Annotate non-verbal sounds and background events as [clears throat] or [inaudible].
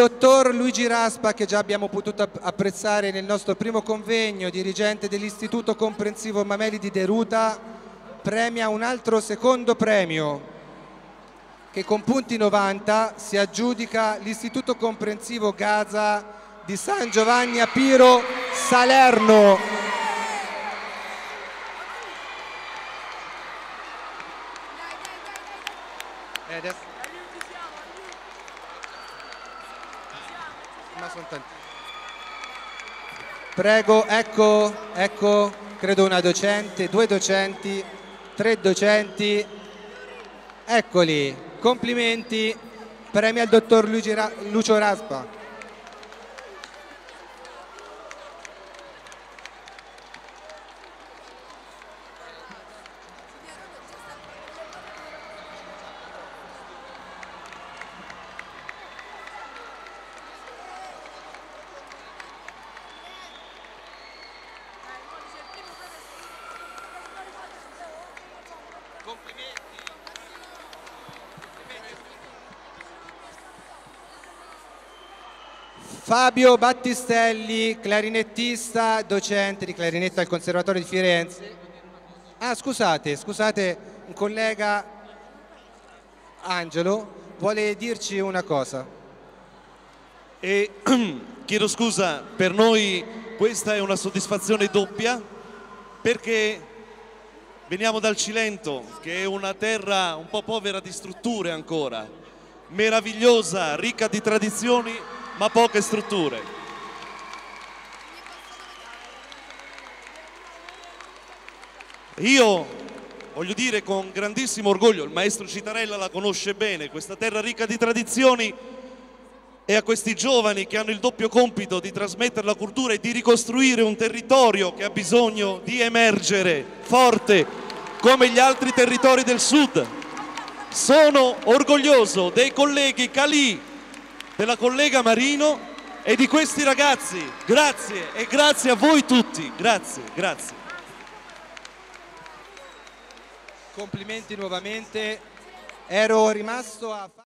dottor Luigi Raspa, che già abbiamo potuto app- apprezzare nel nostro primo convegno, dirigente dell'Istituto Comprensivo Mameli di Deruta, premia un altro secondo premio che con punti 90 si aggiudica l'Istituto Comprensivo Gaza di San Giovanni a Piro Salerno. Eh, adesso- Ma sono tanti. Prego, ecco, ecco, credo una docente, due docenti, tre docenti. Eccoli, complimenti, premi al dottor Luigi Ra- Lucio Raspa. Fabio Battistelli, clarinettista, docente di clarinetto al Conservatorio di Firenze. Ah, scusate, scusate, un collega Angelo vuole dirci una cosa. E [clears throat] chiedo scusa, per noi questa è una soddisfazione doppia perché veniamo dal Cilento, che è una terra un po' povera di strutture ancora, meravigliosa, ricca di tradizioni, ma poche strutture. Io voglio dire con grandissimo orgoglio, il maestro Citarella la conosce bene, questa terra ricca di tradizioni e a questi giovani che hanno il doppio compito di trasmettere la cultura e di ricostruire un territorio che ha bisogno di emergere forte come gli altri territori del sud. Sono orgoglioso dei colleghi Calì, della collega Marino e di questi ragazzi. Grazie e grazie a voi tutti. Grazie, grazie. Complimenti nuovamente. Ero rimasto a